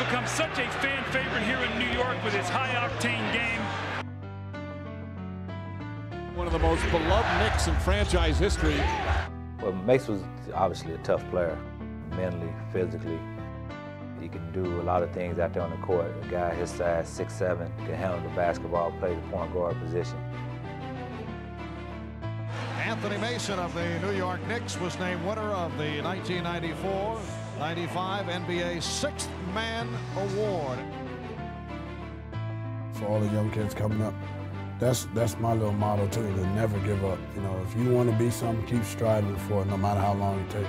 become such a fan favorite here in New York with his high-octane game. One of the most beloved Knicks in franchise history. Well, Mace was obviously a tough player, mentally, physically. He can do a lot of things out there on the court. A guy his size, 6'7", can handle the basketball, play the point guard position. Anthony Mason of the New York Knicks was named winner of the 1994-95 NBA Sixth Man Award. For all the young kids coming up, that's that's my little motto too, to never give up. You know, if you want to be something, keep striving for it, no matter how long it takes.